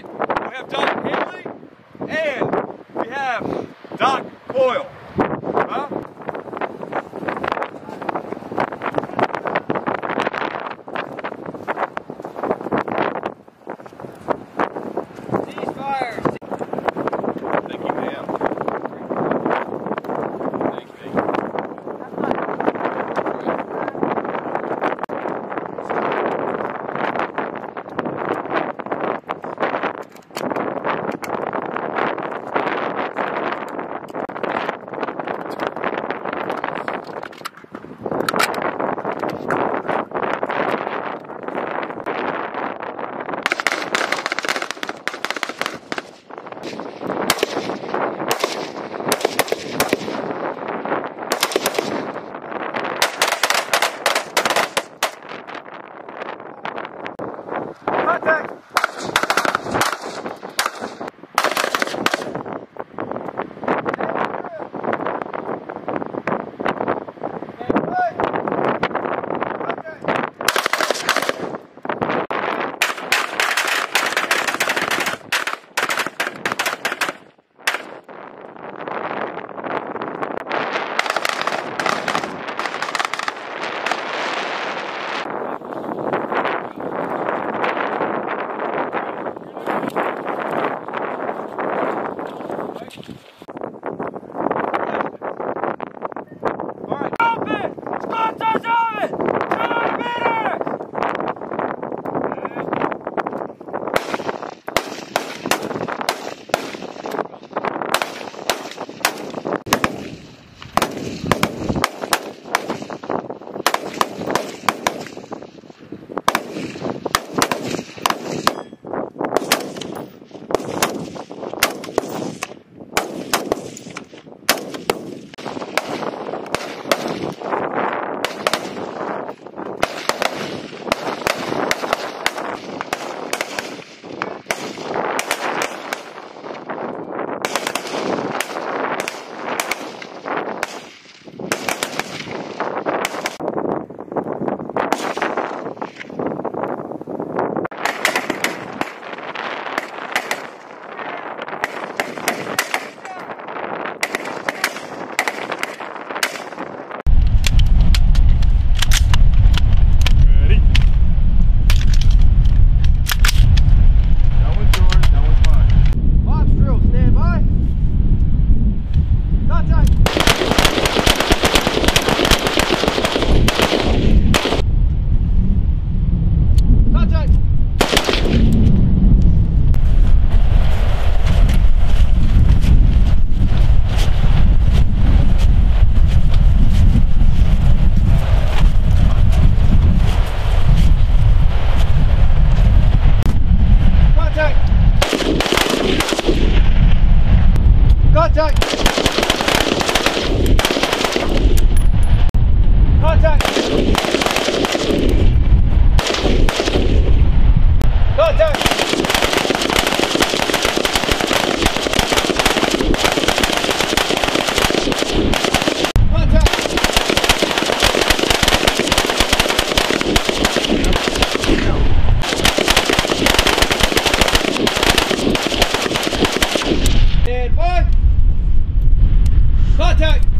We have John Haley and we have Doc Boyle. Contact! contact.